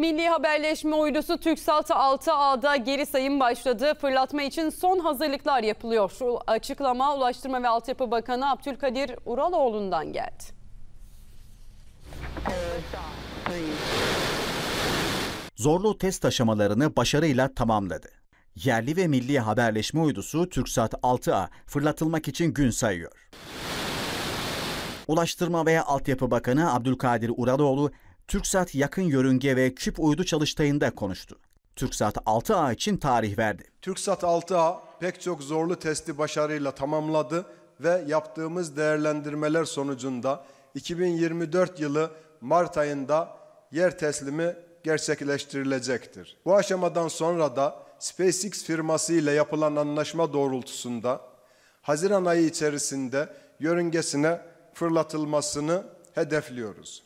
Milli haberleşme uydusu TürkSat 6A'da geri sayım başladı. Fırlatma için son hazırlıklar yapılıyor. Şu açıklama Ulaştırma ve Altyapı Bakanı Abdülkadir Uraloğlu'ndan geldi. Zorlu test aşamalarını başarıyla tamamladı. Yerli ve milli haberleşme uydusu TürkSat 6A fırlatılmak için gün sayıyor. Ulaştırma ve Altyapı Bakanı Abdülkadir Uraloğlu, TürkSat yakın yörünge ve küp uydu çalıştayında konuştu. TürkSat 6A için tarih verdi. TürkSat 6A pek çok zorlu testi başarıyla tamamladı ve yaptığımız değerlendirmeler sonucunda 2024 yılı Mart ayında yer teslimi gerçekleştirilecektir. Bu aşamadan sonra da SpaceX firması ile yapılan anlaşma doğrultusunda Haziran ayı içerisinde yörüngesine fırlatılmasını hedefliyoruz.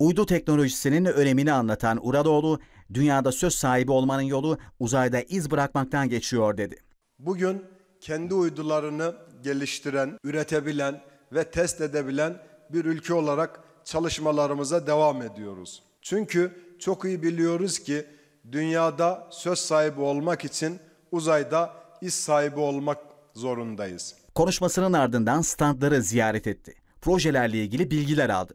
Uydu teknolojisinin önemini anlatan Uraloğlu, dünyada söz sahibi olmanın yolu uzayda iz bırakmaktan geçiyor dedi. Bugün kendi uydularını geliştiren, üretebilen ve test edebilen bir ülke olarak çalışmalarımıza devam ediyoruz. Çünkü çok iyi biliyoruz ki dünyada söz sahibi olmak için uzayda iz sahibi olmak zorundayız. Konuşmasının ardından standları ziyaret etti. Projelerle ilgili bilgiler aldı.